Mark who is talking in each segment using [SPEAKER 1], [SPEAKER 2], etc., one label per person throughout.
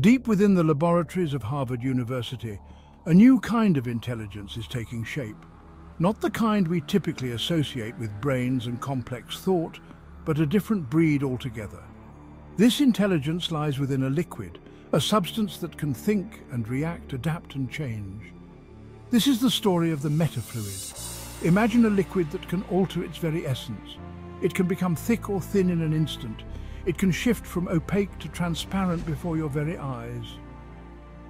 [SPEAKER 1] Deep within the laboratories of Harvard University, a new kind of intelligence is taking shape. Not the kind we typically associate with brains and complex thought, but a different breed altogether. This intelligence lies within a liquid, a substance that can think and react, adapt and change. This is the story of the metafluid. Imagine a liquid that can alter its very essence. It can become thick or thin in an instant. It can shift from opaque to transparent before your very eyes.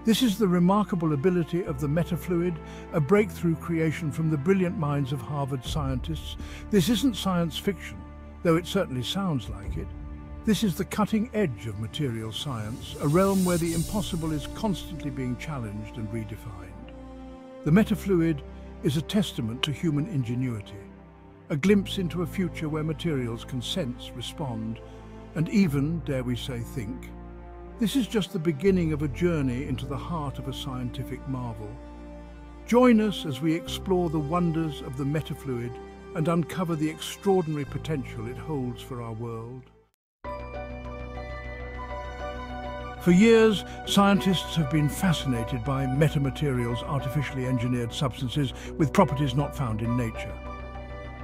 [SPEAKER 1] This is the remarkable ability of the metafluid, a breakthrough creation from the brilliant minds of Harvard scientists. This isn't science fiction, though it certainly sounds like it. This is the cutting edge of material science, a realm where the impossible is constantly being challenged and redefined. The metafluid is a testament to human ingenuity, a glimpse into a future where materials can sense, respond, and even, dare we say, think. This is just the beginning of a journey into the heart of a scientific marvel. Join us as we explore the wonders of the metafluid and uncover the extraordinary potential it holds for our world. For years, scientists have been fascinated by metamaterials, artificially engineered substances with properties not found in nature.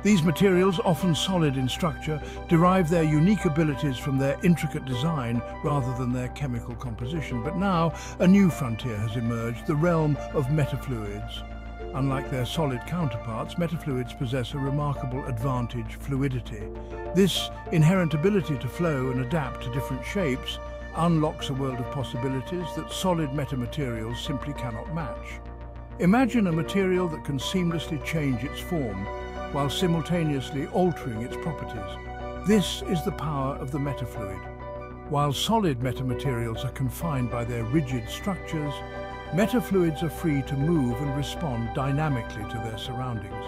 [SPEAKER 1] These materials, often solid in structure, derive their unique abilities from their intricate design rather than their chemical composition. But now, a new frontier has emerged, the realm of metafluids. Unlike their solid counterparts, metafluids possess a remarkable advantage, fluidity. This inherent ability to flow and adapt to different shapes unlocks a world of possibilities that solid metamaterials simply cannot match. Imagine a material that can seamlessly change its form while simultaneously altering its properties. This is the power of the metafluid. While solid metamaterials are confined by their rigid structures, metafluids are free to move and respond dynamically to their surroundings.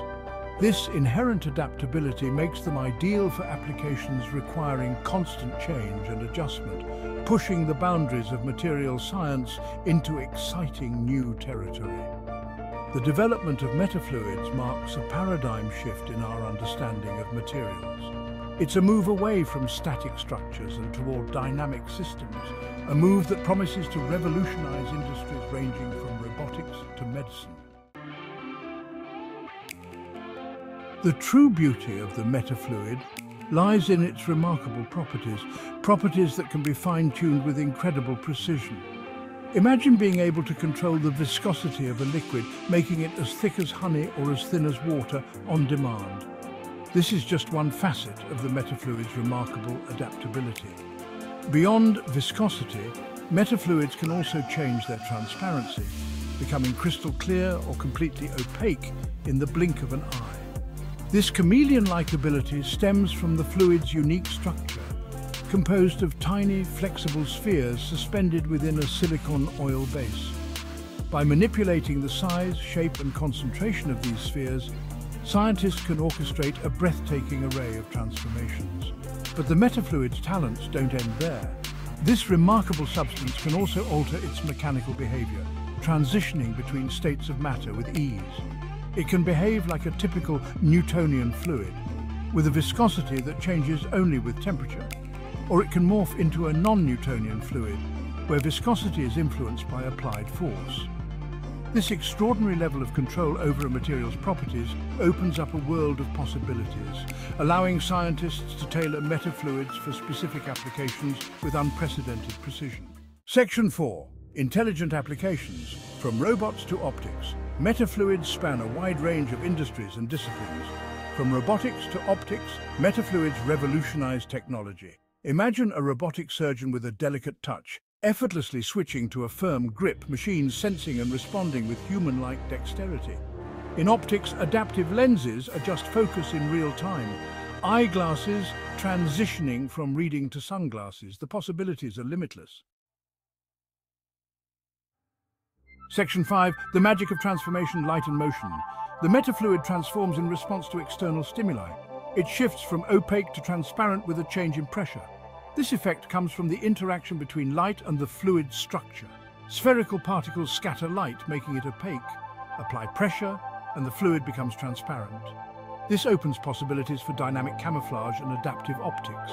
[SPEAKER 1] This inherent adaptability makes them ideal for applications requiring constant change and adjustment, pushing the boundaries of material science into exciting new territory. The development of metafluids marks a paradigm shift in our understanding of materials. It's a move away from static structures and toward dynamic systems, a move that promises to revolutionize industries ranging from robotics to medicine. The true beauty of the metafluid lies in its remarkable properties, properties that can be fine-tuned with incredible precision. Imagine being able to control the viscosity of a liquid, making it as thick as honey or as thin as water on demand. This is just one facet of the metafluid's remarkable adaptability. Beyond viscosity, metafluids can also change their transparency, becoming crystal clear or completely opaque in the blink of an eye. This chameleon-like ability stems from the fluid's unique structure, composed of tiny, flexible spheres suspended within a silicon oil base. By manipulating the size, shape and concentration of these spheres, scientists can orchestrate a breathtaking array of transformations. But the metafluid's talents don't end there. This remarkable substance can also alter its mechanical behavior, transitioning between states of matter with ease. It can behave like a typical Newtonian fluid, with a viscosity that changes only with temperature. Or it can morph into a non-Newtonian fluid, where viscosity is influenced by applied force. This extraordinary level of control over a material's properties opens up a world of possibilities, allowing scientists to tailor metafluids for specific applications with unprecedented precision. Section 4. Intelligent Applications, from robots to optics. Metafluids span a wide range of industries and disciplines. From robotics to optics, metafluids revolutionize technology. Imagine a robotic surgeon with a delicate touch, effortlessly switching to a firm grip, machines sensing and responding with human-like dexterity. In optics, adaptive lenses adjust focus in real time. Eyeglasses transitioning from reading to sunglasses. The possibilities are limitless. Section 5. The magic of transformation, light and motion. The metafluid transforms in response to external stimuli. It shifts from opaque to transparent with a change in pressure. This effect comes from the interaction between light and the fluid structure. Spherical particles scatter light, making it opaque. Apply pressure, and the fluid becomes transparent. This opens possibilities for dynamic camouflage and adaptive optics.